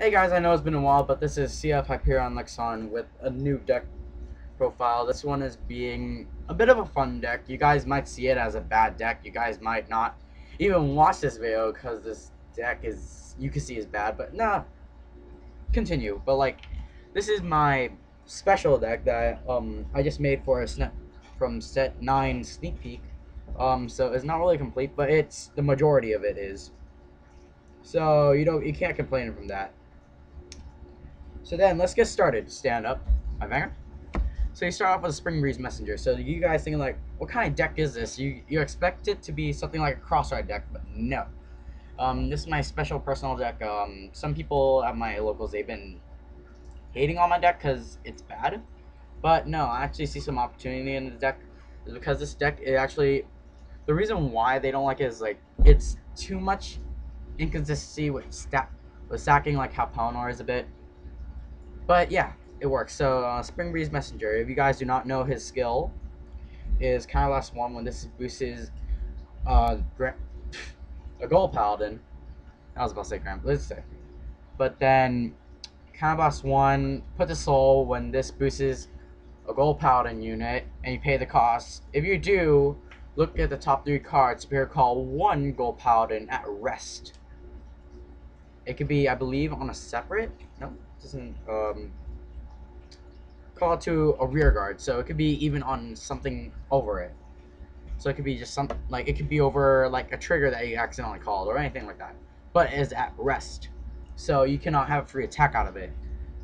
Hey guys, I know it's been a while, but this is CF Hyperion Lexon with a new deck profile. This one is being a bit of a fun deck. You guys might see it as a bad deck. You guys might not even watch this video because this deck is, you can see is bad, but nah, continue. But like, this is my special deck that um I just made for a snap from set 9 sneak peek. Um, so it's not really complete, but it's, the majority of it is. So, you know, you can't complain from that. So then, let's get started. Stand up, my Vanguard. So you start off with a Spring Breeze Messenger. So you guys thinking like, what kind of deck is this? You you expect it to be something like a Crossride deck, but no. Um, this is my special personal deck. Um, some people at my locals they've been hating on my deck because it's bad, but no, I actually see some opportunity in the deck. Because this deck it actually, the reason why they don't like it is like it's too much inconsistency with stack with stacking like how Pelennor is a bit but yeah, it works. So uh, Spring Breeze Messenger, if you guys do not know his skill, is kind of last one when this boosts uh, a gold paladin. I was about to say Grand, let's say. But then Counterblast 1, put the soul when this boosts a gold paladin unit and you pay the cost. If you do, look at the top three cards. Here call one gold paladin at rest. It could be, I believe, on a separate. No, doesn't um, call to a rear guard, so it could be even on something over it. So it could be just some like it could be over like a trigger that you accidentally called or anything like that, but is at rest, so you cannot have free attack out of it.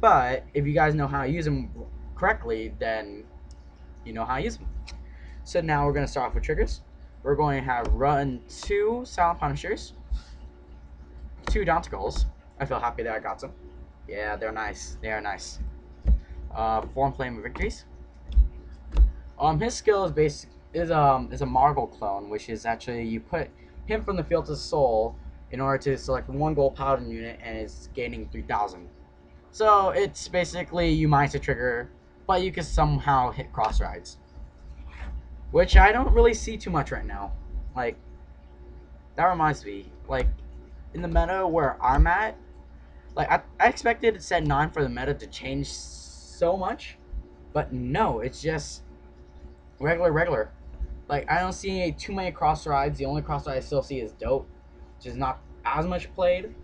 But if you guys know how to use them correctly, then you know how to use them. So now we're gonna start off with triggers. We're going to have run two Silent Punishers, two Daunticles. I feel happy that I got some. Yeah, they're nice. They are nice. Uh, form flame victories. Um, his skill is basic is um is a Marvel clone, which is actually you put him from the field to soul in order to select one gold paladin unit, and it's gaining three thousand. So it's basically you minus a trigger, but you can somehow hit cross rides, which I don't really see too much right now. Like that reminds me, like in the meta where I'm at, like I, I expected set nine for the meta to change so much, but no, it's just regular regular. Like I don't see any, too many cross rides. The only cross ride I still see is dope, which is not as much played.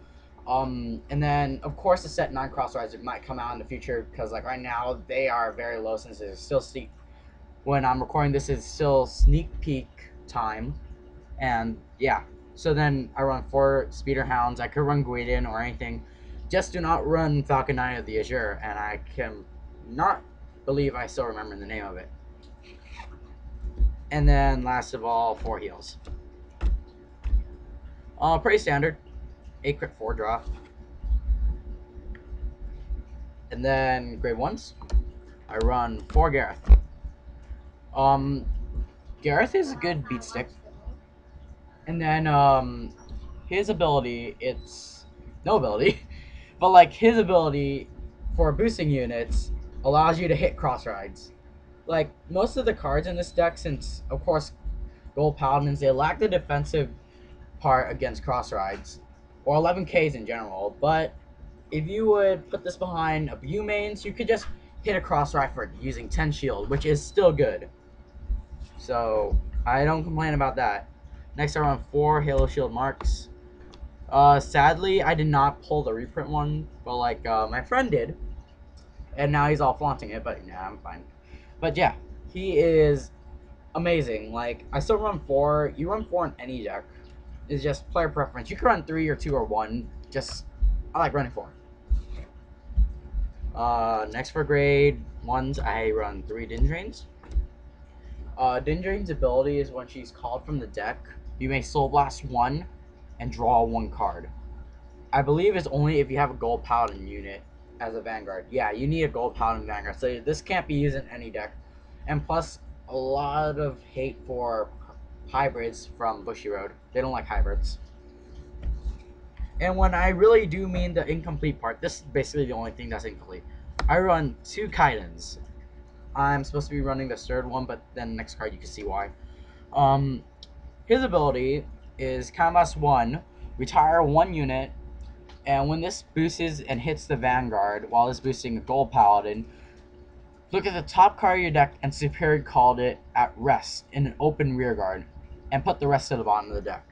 Um, and then of course the set nine cross rides might come out in the future because like right now they are very low since it's still sneak. When I'm recording this is still sneak peek time, and yeah. So then I run four speeder hounds. I could run Gwydion or anything. Just do not run Falcon Knight of the Azure, and I can not believe I still remember the name of it. And then, last of all, four heals. Uh, pretty standard. 8 crit 4 draw. And then, grade 1s. I run 4 Gareth. Um, Gareth is a good beat stick. And then, um, his ability, it's no ability. But like his ability for boosting units allows you to hit cross rides. Like most of the cards in this deck, since of course gold paladins, they lack the defensive part against cross rides or 11ks in general. But if you would put this behind a few mains, you could just hit a cross ride for using 10 shield, which is still good. So I don't complain about that. Next, I run four Halo Shield marks. Uh, sadly, I did not pull the reprint one, but like uh, my friend did, and now he's all flaunting it. But yeah, I'm fine. But yeah, he is amazing. Like I still run four. You run four in any deck. It's just player preference. You can run three or two or one. Just I like running four. Uh, next for grade ones, I run three Dindrains. Uh, Dindrain's ability is when she's called from the deck, you may Soul Blast one and draw one card. I believe it's only if you have a gold paladin unit as a vanguard. Yeah, you need a gold paladin vanguard. So this can't be used in any deck. And plus, a lot of hate for hybrids from Bushiroad. They don't like hybrids. And when I really do mean the incomplete part, this is basically the only thing that's incomplete. I run two Kaidens. I'm supposed to be running the third one, but then next card you can see why. Um, his ability is Counterblast 1, retire one unit, And when this boosts and hits the Vanguard, while it's boosting a Gold Paladin, look at the top card of your deck and Superior called it at rest in an open rear guard, and put the rest to the bottom of the deck,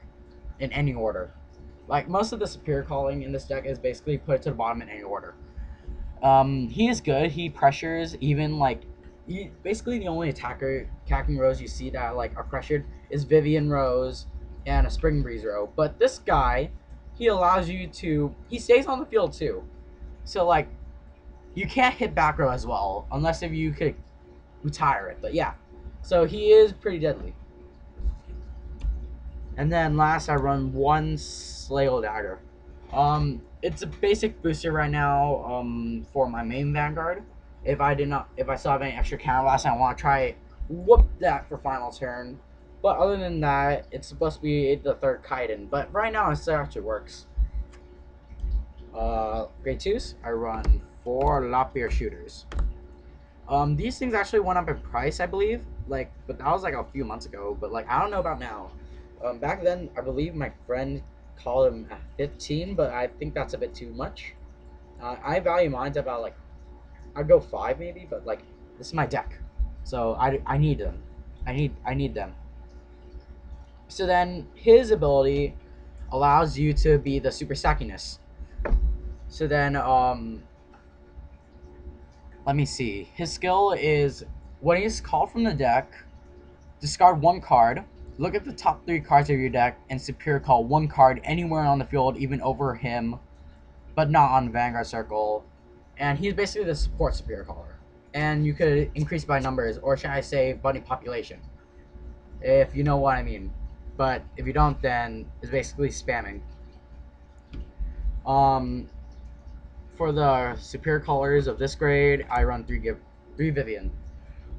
in any order. Like, most of the Superior calling in this deck is basically put it to the bottom in any order. Um, he is good. He pressures even, like, basically the only attacker attacking rows you see that, like, are pressured is Vivian Rose and a Spring Breeze row. But this guy he allows you to he stays on the field too. So like you can't hit back row as well unless if you could retire it. But yeah. So he is pretty deadly. And then last I run one Slayle Dagger. Um it's a basic booster right now um for my main Vanguard. If I did not if I still have any extra counter blast I want to try whoop that for final turn. But other than that, it's supposed to be the third Kaiden. But right now, it still actually works. Uh, grade 2s, I run four Lop Ear shooters. Um, these things actually went up in price, I believe. Like, but that was like a few months ago. But like, I don't know about now. Um, back then, I believe my friend called them at 15, but I think that's a bit too much. Uh, I value mine about like, I'd go five maybe, but like, this is my deck, so I, I need them. I need I need them. So then his ability allows you to be the super stackiness. So then, um, let me see. His skill is when he's called from the deck, discard one card, look at the top three cards of your deck, and superior call one card anywhere on the field, even over him, but not on Vanguard Circle. And he's basically the support superior caller. And you could increase by numbers, or should I say, bunny population. If you know what I mean. But if you don't, then it's basically spamming. Um, for the superior callers of this grade, I run three give three Vivien.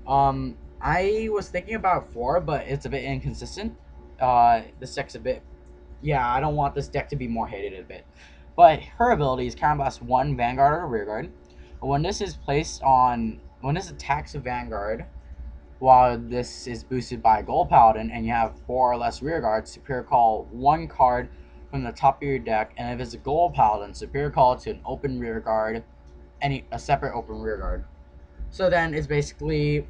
Um, I was thinking about four, but it's a bit inconsistent. Uh, this deck's a bit, yeah, I don't want this deck to be more hated a bit. But her ability is Counterblast one Vanguard or Rearguard. When this is placed on, when this attacks a Vanguard, while this is boosted by a Gold Paladin and you have four or less rear guards, Superior Call one card from the top of your deck, and if it's a Gold Paladin, Superior Call to an open rear guard, any a separate open rear guard. So then it's basically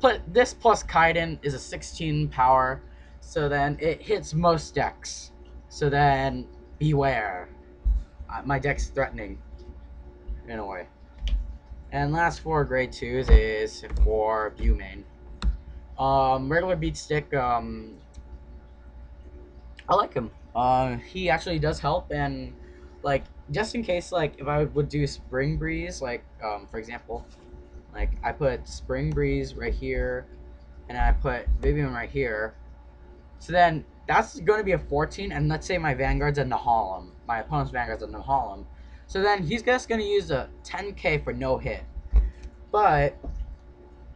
put this plus Kaiden is a 16 power, so then it hits most decks. So then beware. Uh, my deck's threatening in a way. And last four grade twos is for view. Um, regular beat stick, um, I like him. Uh, he actually does help, and like just in case, like if I would do spring breeze, like um, for example, like I put spring breeze right here, and I put Vivien right here. So then that's going to be a 14, and let's say my Vanguard's a Nehalem. My opponent's Vanguard's a Nehalem. So then he's just going to use a 10k for no hit. But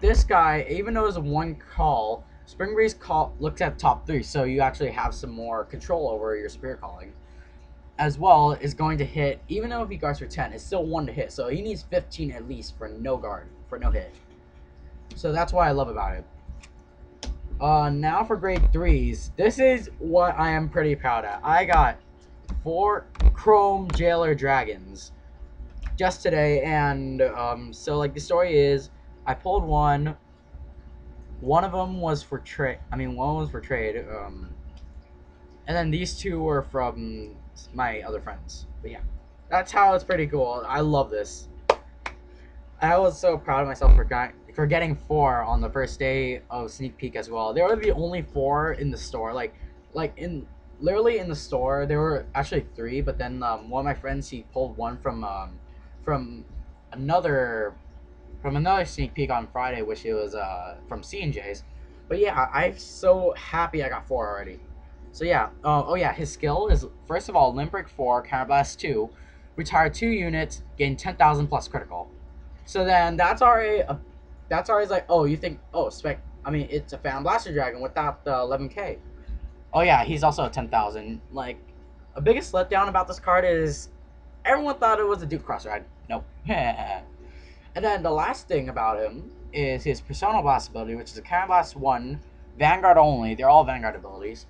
this guy, even though it's a one call, Spring Breeze call looks at top three, so you actually have some more control over your Superior Calling. As well, is going to hit, even though if he guards for 10, it's still 1 to hit, so he needs 15 at least for no guard, for no hit. So that's why I love about it. Uh, now for grade 3s. This is what I am pretty proud of. I got four Chrome Jailer Dragons just today, and um, so like the story is, I pulled one. One of them was for trade. I mean, one was for trade. Um, and then these two were from my other friends. But yeah, that's how it's pretty cool. I love this. I was so proud of myself for got, for getting four on the first day of sneak peek as well. They were the only four in the store. Like, like in literally in the store, there were actually three. But then um, one of my friends he pulled one from um, from another from another sneak peek on Friday, which it was uh, from C&J's. But yeah, I'm so happy I got four already. So yeah, uh, oh yeah, his skill is first of all Limit Break 4, Counterblast 2, retire 2 units, gain 10,000 plus critical. So then that's already a, that's already like oh you think oh spec I mean it's a Phantom Blaster Dragon without the 11k. Oh yeah, he's also a 10,000. Like a biggest letdown about this card is everyone thought it was a Duke Cross Ride. Nope. and then the last thing about him is his Persona Blast ability, which is a Counterblast 1, Vanguard only. They're all Vanguard abilities.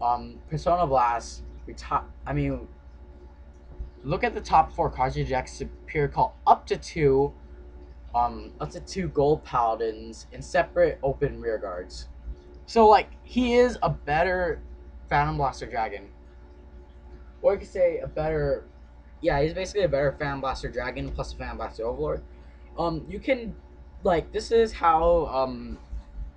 Um, Persona Blast, we top. I mean, look at the top four cartridge decks Superior call up to two, um, up to two gold paladins in separate open rear guards. So like he is a better Phantom Blaster Dragon, or you could say a better, yeah, he's basically a better Phantom Blaster Dragon plus a Phantom Blaster Overlord. Um, you can, like, this is how um,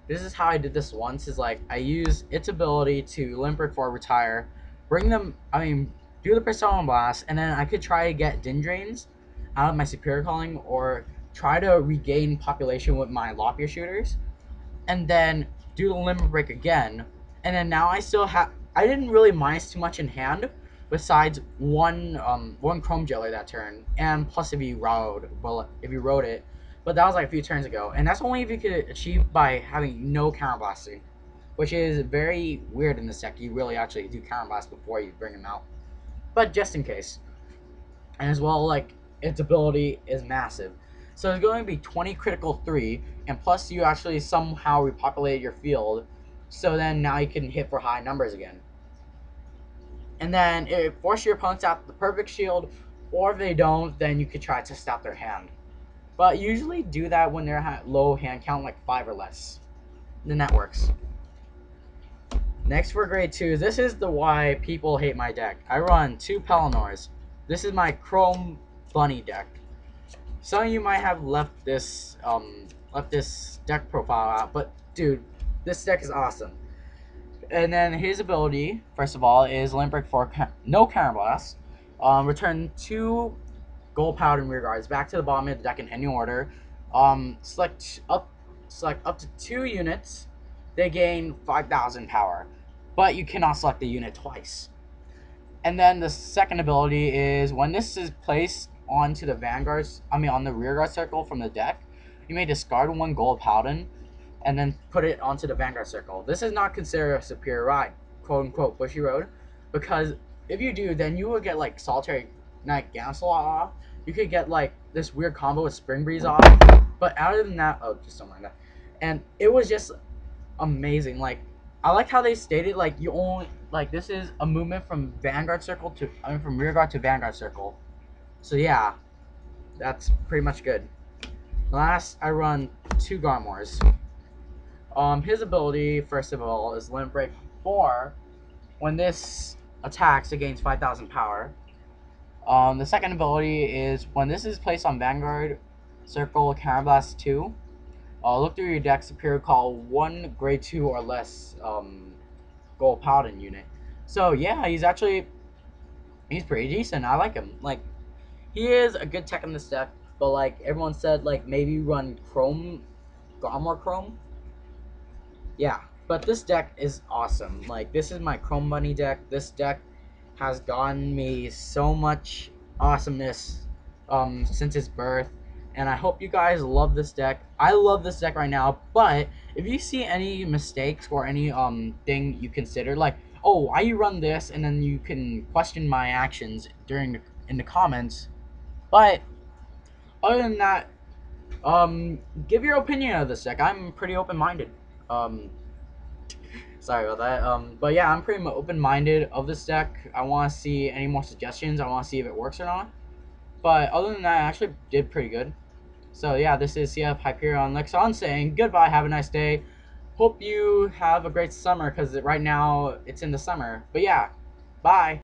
this is how I did this once. Is like I use its ability to Limit Break for retire, bring them. I mean, do the Persona Blast, and then I could try to get Dindrains out of my Superior Calling, or try to regain population with my Lop Ear shooters, and then do the Limit Break again. And then now I still have. I didn't really minus too much in hand, besides one um one Chrome Jailer that turn, and plus if you rode well if you rode it, but that was like a few turns ago, and that's only if you could achieve by having no counter blasting, which is very weird in this deck. You really actually do counter blast before you bring him out but just in case. And as well, like, its ability is massive. So it's going to be 20 critical 3, and plus you actually somehow repopulate your field, so then now you can hit for high numbers again. And then it forces your opponents out the perfect shield, or if they don't, then you could try to stop their hand. But usually do that when they're at low hand count, like 5 or less. Then that works. Next for grade 2, this is the why people hate my deck. I run two Pelennors. This is my Chrome Bunny deck. Some of you might have left this um left this deck profile out, but dude, this deck is awesome. And then his ability, first of all, is Limit Break for no Counterblast. Um, return two gold powder and rear back to the bottom of the deck in any order. Um, select up select up to two units. They gain 5,000 power but you cannot select the unit twice. And then the second ability is when this is placed onto the vanguards, I mean on the rearguard circle from the deck, you may discard one gold paladin and then put it onto the vanguard circle. This is not considered a superior ride, quote unquote Bushiroad, because if you do, then you will get like solitary knight Gancelot off. You could get like this weird combo with Spring Breeze off. But other than that, oh, just something like that. And it was just amazing. Like I like how they stated like you only like this is a movement from vanguard circle to I mean from rearguard to vanguard circle. So yeah, that's pretty much good. Last, I run two Garmores. Um, his ability, first of all, is Limit Break 4. When this attacks, it gains 5,000 power. Um, the second ability is when this is placed on Vanguard Circle Counterblast 2, uh, look through your deck, Superior Call one grade 2 or less um, Gold Paladin unit. So yeah, he's actually, he's pretty decent. I like him. Like, he is a good tech in this deck, but like everyone said, like maybe run Chrome, Garmore Chrome. Yeah, but this deck is awesome. Like, this is my Chrome Bunny deck. This deck has gotten me so much awesomeness um, since its birth and I hope you guys love this deck. I love this deck right now, but if you see any mistakes or any um thing you consider, like, oh, why you run this, and then you can question my actions during the, in the comments. But other than that, um, give your opinion of this deck. I'm pretty open-minded. Um, sorry about that. Um, but yeah, I'm pretty open-minded of this deck. I want to see any more suggestions. I want to see if it works or not. But other than that, I actually did pretty good. So yeah, this is CF Hyperion Lexon saying goodbye, have a nice day. Hope you have a great summer, because right now it's in the summer. But yeah, bye.